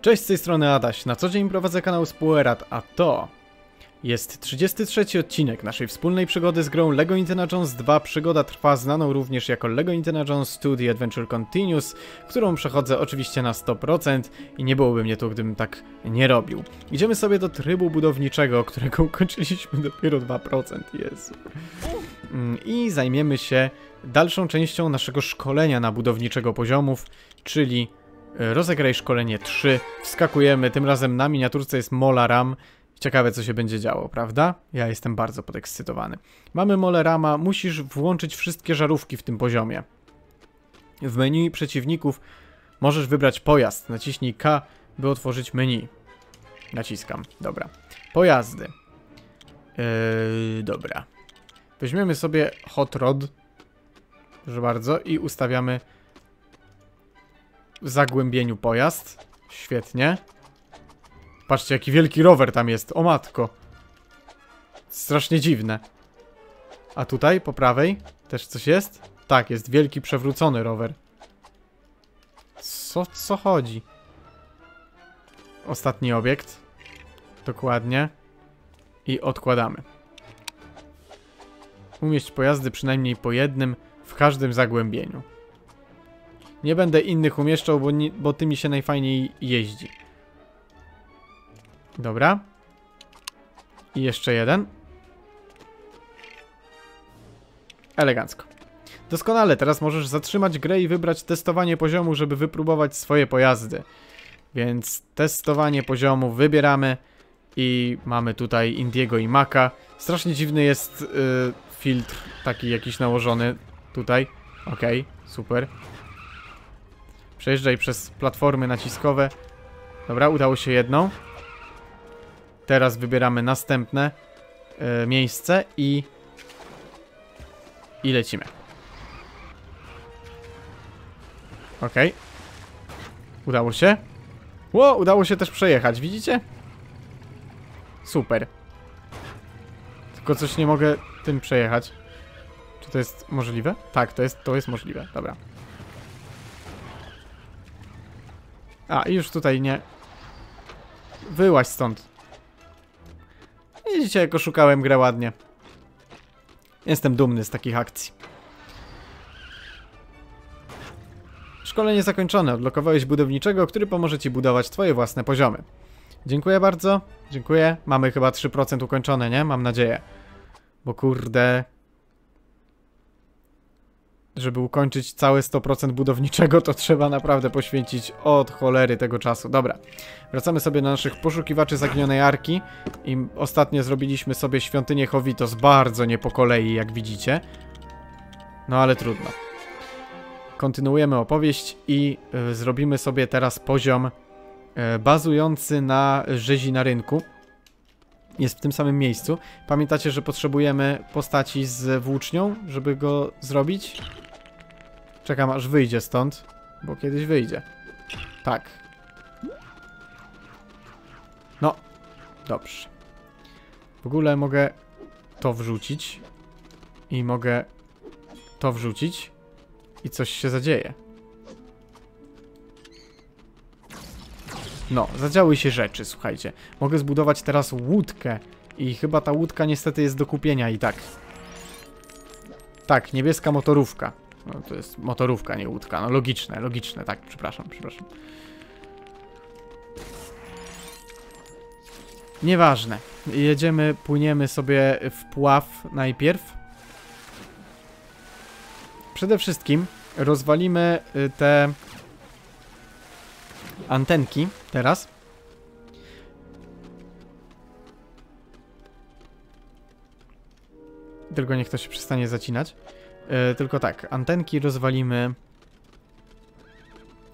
Cześć, z tej strony Adaś. Na co dzień prowadzę kanał Spoilerat, a to jest 33 odcinek naszej wspólnej przygody z grą LEGO Indiana Jones 2. Przygoda trwa znaną również jako LEGO Indiana Jones 2 The Adventure Continues, którą przechodzę oczywiście na 100% i nie byłoby mnie tu, gdybym tak nie robił. Idziemy sobie do trybu budowniczego, którego ukończyliśmy dopiero 2%, Jezu. Mm, I zajmiemy się dalszą częścią naszego szkolenia na budowniczego poziomów, czyli rozegraj szkolenie 3. Wskakujemy, tym razem na miniaturce jest Mola Ram. Ciekawe co się będzie działo, prawda? Ja jestem bardzo podekscytowany. Mamy Mole Rama, musisz włączyć wszystkie żarówki w tym poziomie. W menu przeciwników możesz wybrać pojazd. Naciśnij K, by otworzyć menu. Naciskam, dobra. Pojazdy. Yy, dobra. Weźmiemy sobie Hot Rod. Proszę bardzo. I ustawiamy zagłębieniu pojazd. Świetnie. Patrzcie, jaki wielki rower tam jest. O matko. Strasznie dziwne. A tutaj, po prawej, też coś jest? Tak, jest wielki przewrócony rower. Co, co chodzi? Ostatni obiekt. Dokładnie. I odkładamy. Umieść pojazdy przynajmniej po jednym w każdym zagłębieniu. Nie będę innych umieszczał, bo, nie, bo tymi się najfajniej jeździ. Dobra. I jeszcze jeden. Elegancko. Doskonale, teraz możesz zatrzymać grę i wybrać testowanie poziomu, żeby wypróbować swoje pojazdy. Więc testowanie poziomu wybieramy i mamy tutaj Indiego i Maka. Strasznie dziwny jest yy, filtr taki jakiś nałożony tutaj. Okej, okay, super. Przejeżdżaj przez platformy naciskowe. Dobra, udało się jedną. Teraz wybieramy następne yy, miejsce i... I lecimy. Okay. Udało się. Ło, udało się też przejechać, widzicie? Super. Tylko coś nie mogę tym przejechać. Czy to jest możliwe? Tak, to jest, to jest możliwe. Dobra. A, już tutaj nie... Wyłaź stąd. Widzicie, jak oszukałem grę ładnie. Jestem dumny z takich akcji. Szkolenie zakończone. Odblokowałeś budowniczego, który pomoże ci budować twoje własne poziomy. Dziękuję bardzo. Dziękuję. Mamy chyba 3% ukończone, nie? Mam nadzieję. Bo kurde... Żeby ukończyć całe 100% budowniczego, to trzeba naprawdę poświęcić od cholery tego czasu. Dobra. Wracamy sobie do naszych poszukiwaczy zaginionej arki. I ostatnio zrobiliśmy sobie świątynię Howitos bardzo nie po kolei, jak widzicie. No ale trudno. Kontynuujemy opowieść i y, zrobimy sobie teraz poziom y, bazujący na rzezi na rynku jest w tym samym miejscu. Pamiętacie, że potrzebujemy postaci z włócznią, żeby go zrobić? Czekam aż wyjdzie stąd, bo kiedyś wyjdzie. Tak. No, dobrze. W ogóle mogę to wrzucić i mogę to wrzucić i coś się zadzieje. No, zadziały się rzeczy, słuchajcie. Mogę zbudować teraz łódkę i chyba ta łódka niestety jest do kupienia i tak. Tak, niebieska motorówka. No, to jest motorówka, nie łódka. No logiczne, logiczne, tak, przepraszam, przepraszam. Nieważne. Jedziemy, płyniemy sobie w pław najpierw. Przede wszystkim rozwalimy y, te antenki teraz. Tylko niech to się przestanie zacinać. Yy, tylko tak, antenki rozwalimy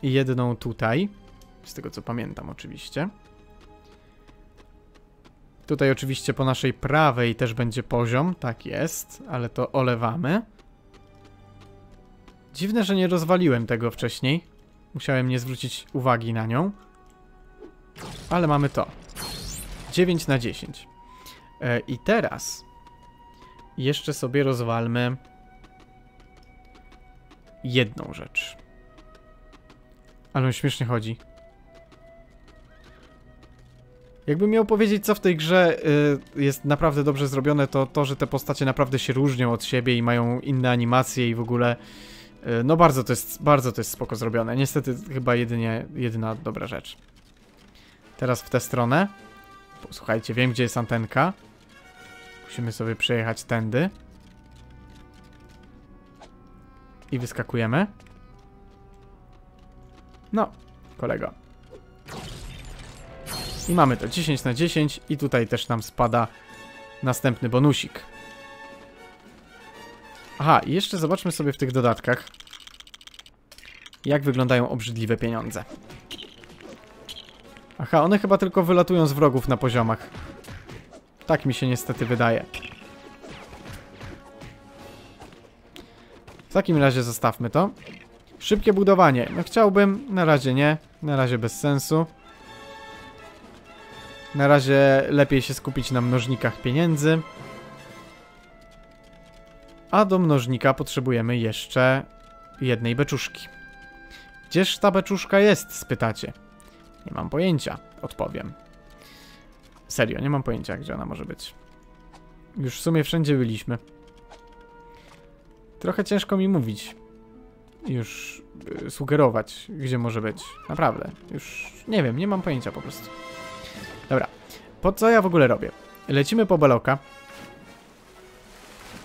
jedną tutaj. Z tego co pamiętam oczywiście. Tutaj oczywiście po naszej prawej też będzie poziom, tak jest, ale to olewamy. Dziwne, że nie rozwaliłem tego wcześniej. Musiałem nie zwrócić uwagi na nią. Ale mamy to. 9 na 10. E, I teraz jeszcze sobie rozwalmy jedną rzecz. Ale on śmiesznie chodzi. Jakbym miał powiedzieć, co w tej grze y, jest naprawdę dobrze zrobione, to to, że te postacie naprawdę się różnią od siebie i mają inne animacje i w ogóle... Y, no bardzo to jest, bardzo to jest spoko zrobione. Niestety chyba jedynie, jedyna dobra rzecz. Teraz w tę stronę. Słuchajcie, wiem gdzie jest antenka. Musimy sobie przejechać tędy. I wyskakujemy. No, kolego. I mamy to 10 na 10 i tutaj też nam spada następny bonusik. Aha, i jeszcze zobaczmy sobie w tych dodatkach, jak wyglądają obrzydliwe pieniądze. Aha, one chyba tylko wylatują z wrogów na poziomach. Tak mi się niestety wydaje. W takim razie zostawmy to. Szybkie budowanie. No chciałbym, na razie nie. Na razie bez sensu. Na razie lepiej się skupić na mnożnikach pieniędzy. A do mnożnika potrzebujemy jeszcze jednej beczuszki. Gdzież ta beczuszka jest, spytacie? Nie mam pojęcia, odpowiem. Serio, nie mam pojęcia, gdzie ona może być. Już w sumie wszędzie byliśmy. Trochę ciężko mi mówić. Już y, sugerować, gdzie może być. Naprawdę. Już nie wiem, nie mam pojęcia po prostu. Dobra. Po co ja w ogóle robię? Lecimy po Beloka.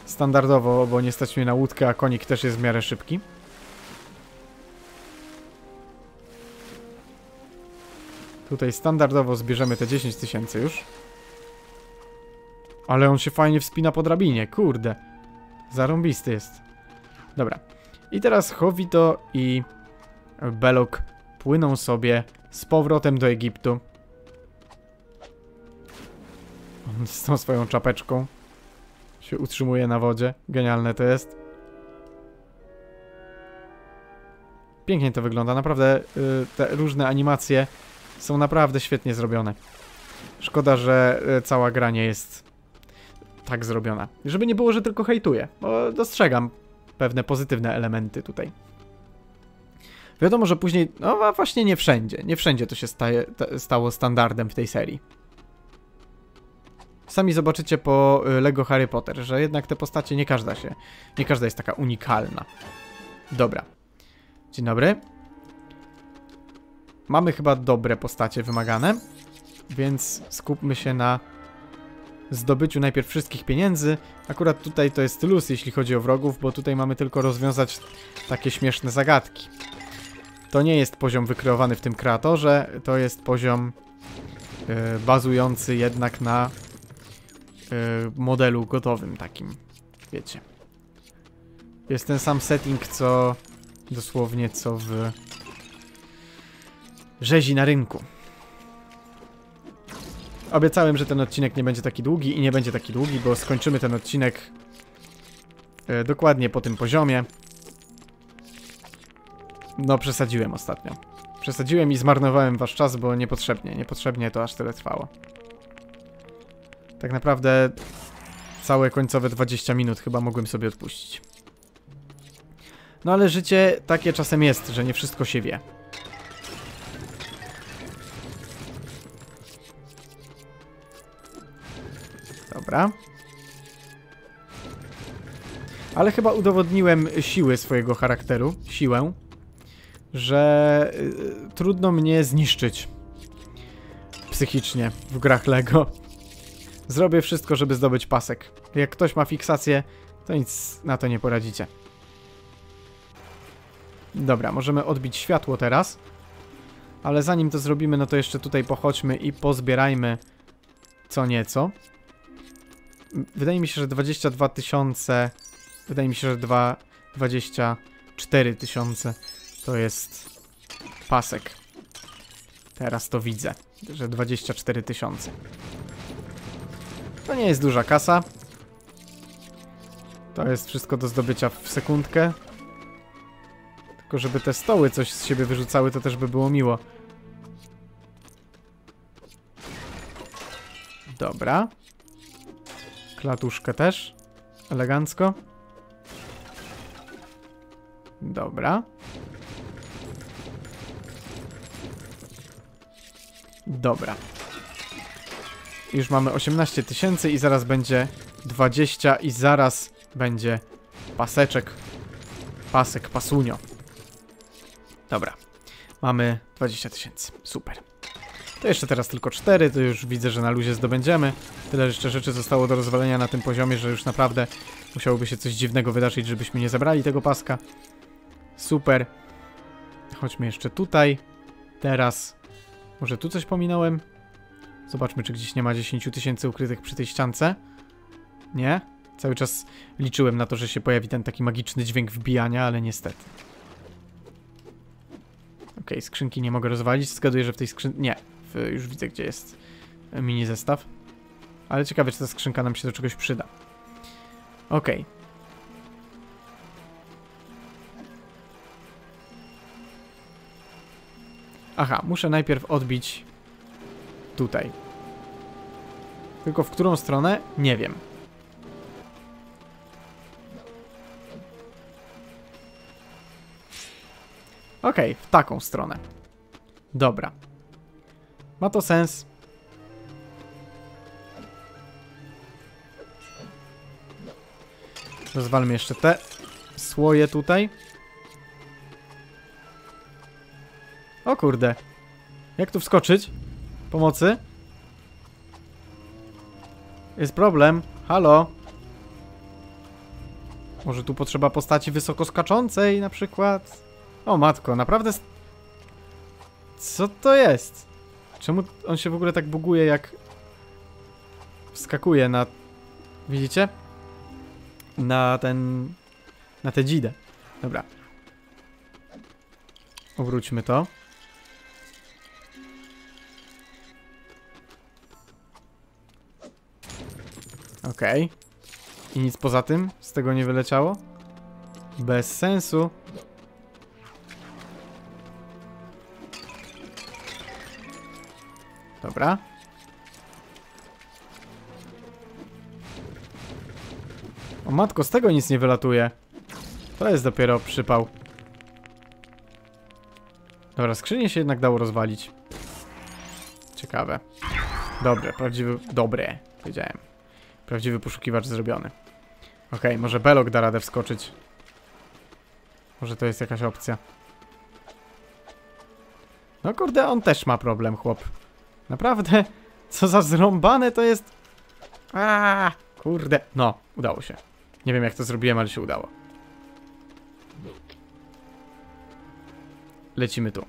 Standardowo, bo nie stać mnie na łódkę, a konik też jest w miarę szybki. Tutaj standardowo zbierzemy te 10 tysięcy już. Ale on się fajnie wspina po drabinie, kurde. Zarąbisty jest. Dobra. I teraz Howito i Belok płyną sobie z powrotem do Egiptu. On z tą swoją czapeczką się utrzymuje na wodzie. Genialne to jest. Pięknie to wygląda. Naprawdę y, te różne animacje są naprawdę świetnie zrobione. Szkoda, że y, cała gra nie jest tak zrobiona. Żeby nie było, że tylko hejtuję, bo dostrzegam pewne pozytywne elementy tutaj. Wiadomo, że później, no właśnie nie wszędzie, nie wszędzie to się staje, stało standardem w tej serii. Sami zobaczycie po y, Lego Harry Potter, że jednak te postacie nie każda się, nie każda jest taka unikalna. Dobra. Dzień dobry. Mamy chyba dobre postacie wymagane, więc skupmy się na zdobyciu najpierw wszystkich pieniędzy. Akurat tutaj to jest luz, jeśli chodzi o wrogów, bo tutaj mamy tylko rozwiązać takie śmieszne zagadki. To nie jest poziom wykreowany w tym kreatorze, to jest poziom yy, bazujący jednak na yy, modelu gotowym takim, wiecie. Jest ten sam setting, co dosłownie co w rzezi na rynku. Obiecałem, że ten odcinek nie będzie taki długi i nie będzie taki długi, bo skończymy ten odcinek e, dokładnie po tym poziomie. No, przesadziłem ostatnio. Przesadziłem i zmarnowałem wasz czas, bo niepotrzebnie, niepotrzebnie to aż tyle trwało. Tak naprawdę całe końcowe 20 minut chyba mogłem sobie odpuścić. No ale życie takie czasem jest, że nie wszystko się wie. Dobra. Ale chyba udowodniłem siły swojego charakteru, siłę, że y, trudno mnie zniszczyć psychicznie w grach LEGO. Zrobię wszystko, żeby zdobyć pasek. Jak ktoś ma fiksację, to nic na to nie poradzicie. Dobra, możemy odbić światło teraz. Ale zanim to zrobimy, no to jeszcze tutaj pochodźmy i pozbierajmy co nieco. Wydaje mi się, że 22 tysiące... Wydaje mi się, że 2, 24 tysiące to jest pasek. Teraz to widzę, że 24 tysiące. To nie jest duża kasa. To jest wszystko do zdobycia w sekundkę. Tylko żeby te stoły coś z siebie wyrzucały, to też by było miło. Dobra. Klatuszkę też. Elegancko. Dobra. Dobra. Już mamy 18 tysięcy i zaraz będzie 20 i zaraz będzie paseczek. Pasek, pasunio. Dobra. Mamy 20 tysięcy. Super. To jeszcze teraz tylko 4, to już widzę, że na luzie zdobędziemy. Tyle jeszcze rzeczy zostało do rozwalenia na tym poziomie, że już naprawdę musiałoby się coś dziwnego wydarzyć, żebyśmy nie zabrali tego paska. Super. Chodźmy jeszcze tutaj. Teraz. Może tu coś pominąłem? Zobaczmy, czy gdzieś nie ma 10 tysięcy ukrytych przy tej ściance. Nie? Cały czas liczyłem na to, że się pojawi ten taki magiczny dźwięk wbijania, ale niestety. Okej, okay, skrzynki nie mogę rozwalić. Zgaduję, że w tej skrzynce... Nie, w... już widzę, gdzie jest mini zestaw. Ale ciekawe, czy ta skrzynka nam się do czegoś przyda. Okay. Aha, muszę najpierw odbić tutaj. Tylko w którą stronę? Nie wiem. Okay, w taką stronę. Dobra. Ma to sens. Rozwalmy jeszcze te słoje tutaj. O kurde. Jak tu wskoczyć? Pomocy? Jest problem. Halo? Może tu potrzeba postaci wysoko skaczącej na przykład? O matko, naprawdę... Co to jest? Czemu on się w ogóle tak buguje jak... Wskakuje na... Widzicie? Na ten... Na tę dzidę. Dobra. Obróćmy to. Okej. Okay. I nic poza tym z tego nie wyleciało? Bez sensu. Dobra. O matko, z tego nic nie wylatuje. To jest dopiero przypał. Dobra, skrzynię się jednak dało rozwalić. Ciekawe. Dobre, prawdziwy... Dobre, powiedziałem. Prawdziwy poszukiwacz zrobiony. Okay, może Belok da radę wskoczyć. Może to jest jakaś opcja. No kurde, on też ma problem, chłop. Naprawdę? Co za zrąbane to jest? A, kurde. No, udało się. Nie wiem jak to zrobiłem, ale się udało. Lecimy tu.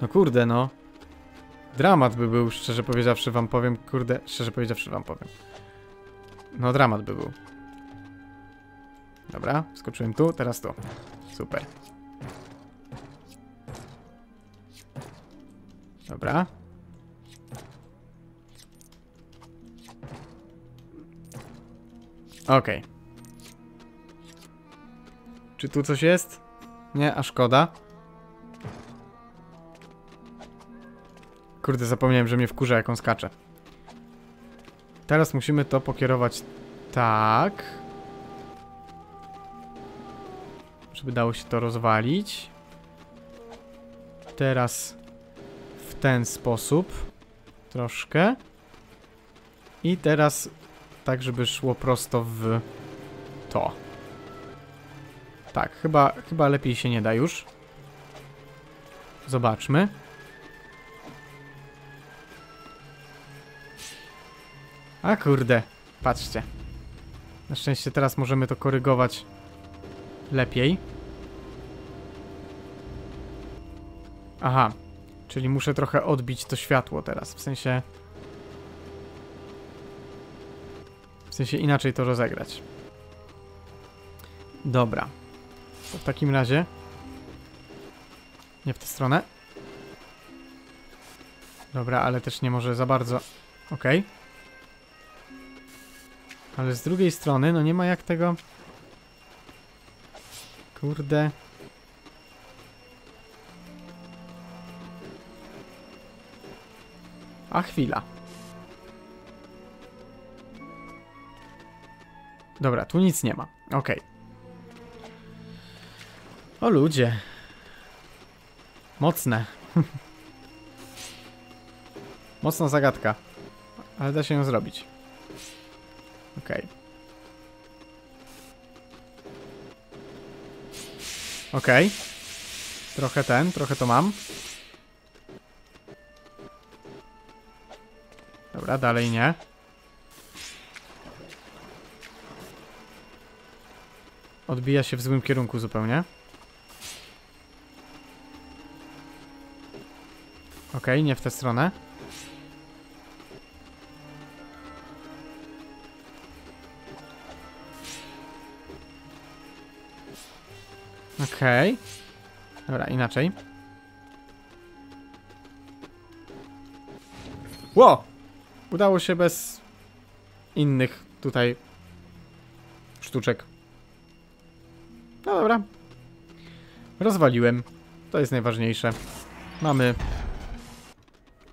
No kurde, no. Dramat by był, szczerze powiedziawszy wam powiem, kurde, szczerze powiedziawszy wam powiem. No dramat by był. Dobra, skoczyłem tu, teraz tu. Super. Dobra. Okej. Okay. Czy tu coś jest? Nie, a szkoda. Kurde, zapomniałem, że mnie wkurza, jak on skacze. Teraz musimy to pokierować tak. Żeby dało się to rozwalić. Teraz w ten sposób. Troszkę. I teraz tak, żeby szło prosto w to. Tak, chyba, chyba lepiej się nie da już. Zobaczmy. A kurde, patrzcie. Na szczęście teraz możemy to korygować lepiej. Aha, czyli muszę trochę odbić to światło teraz, w sensie... W sensie inaczej to rozegrać. Dobra. To w takim razie... Nie w tę stronę. Dobra, ale też nie może za bardzo... Okay. Ale z drugiej strony, no nie ma jak tego... Kurde... A chwila. Dobra, tu nic nie ma. Okay. O ludzie. Mocne. Mocna zagadka. ale da się ją zrobić. Okej. Okej. Trochę ten, trochę to mam. Dobra, dalej nie. Odbija się w złym kierunku zupełnie. Okej, nie w tę stronę. Okej. Dobra, inaczej. Ło! Udało się bez innych tutaj sztuczek. Rozwaliłem. To jest najważniejsze. Mamy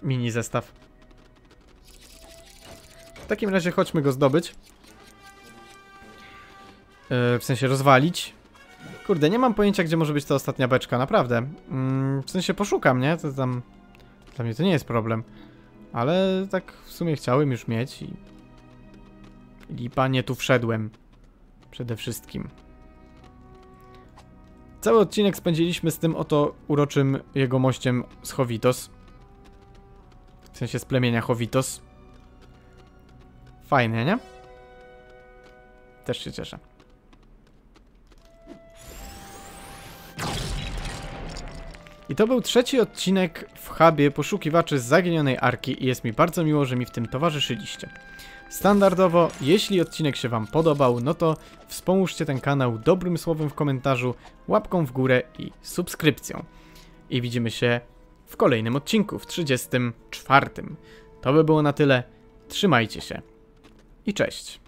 mini zestaw. W takim razie chodźmy go zdobyć. Yy, w sensie rozwalić. Kurde, nie mam pojęcia, gdzie może być ta ostatnia beczka, naprawdę. Mm, w sensie poszukam, nie? To tam... Dla mnie to nie jest problem. Ale tak w sumie chciałem już mieć i... Lipa, nie tu wszedłem. Przede wszystkim. Cały odcinek spędziliśmy z tym oto uroczym jegomościem z Hovitos. W sensie z plemienia Hovitos. Fajne, nie? Też się cieszę. I to był trzeci odcinek w hubie poszukiwaczy zaginionej arki i jest mi bardzo miło, że mi w tym towarzyszyliście. Standardowo, jeśli odcinek się Wam podobał, no to wspomóżcie ten kanał dobrym słowem w komentarzu, łapką w górę i subskrypcją. I widzimy się w kolejnym odcinku, w 34. To by było na tyle. Trzymajcie się i cześć.